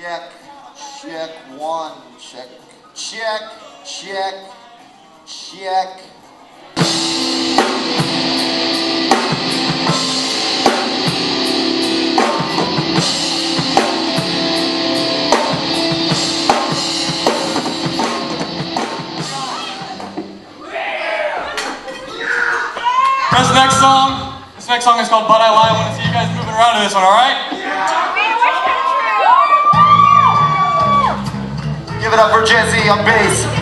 Check, check, one, check, check, check, check. This next song, this next song is called But I Lie. I want to see you guys moving around to this one, alright? Give it up for Jesse on bass.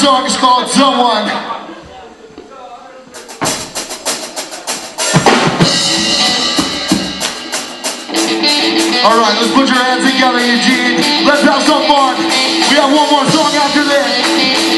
Song is called Someone. All right, let's put your hands together, Eugene. Let's have some fun. We have one more song after this.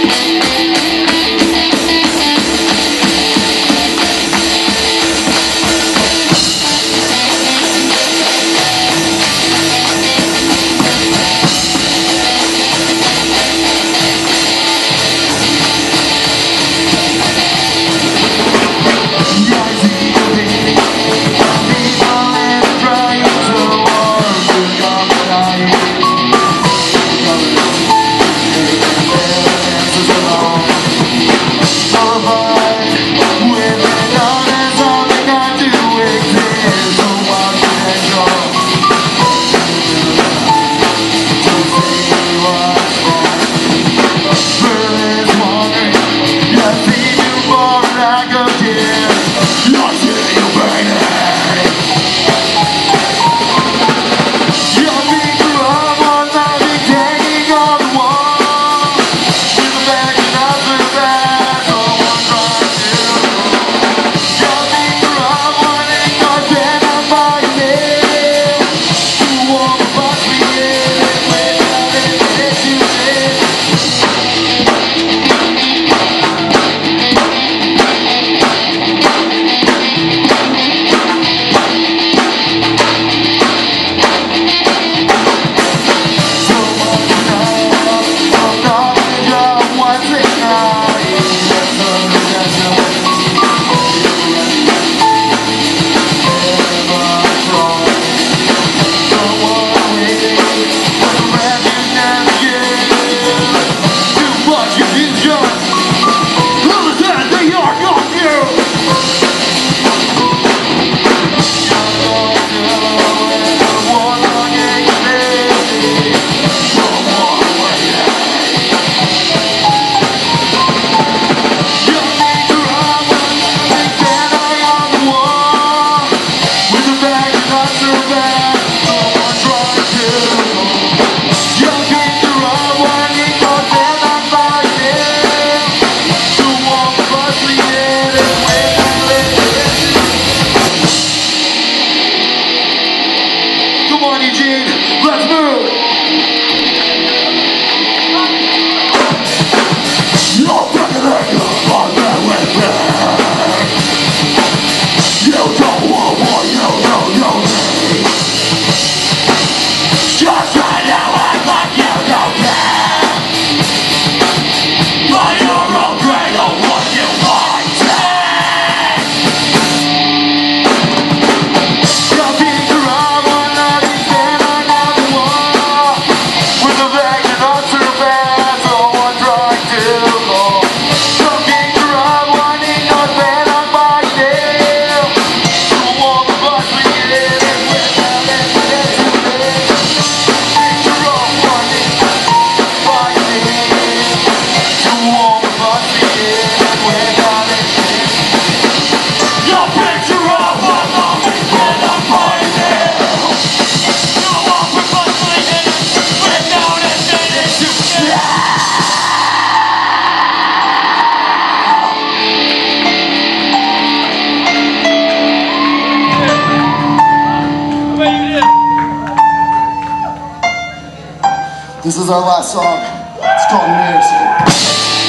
This is our last song. It's called Embarrassing.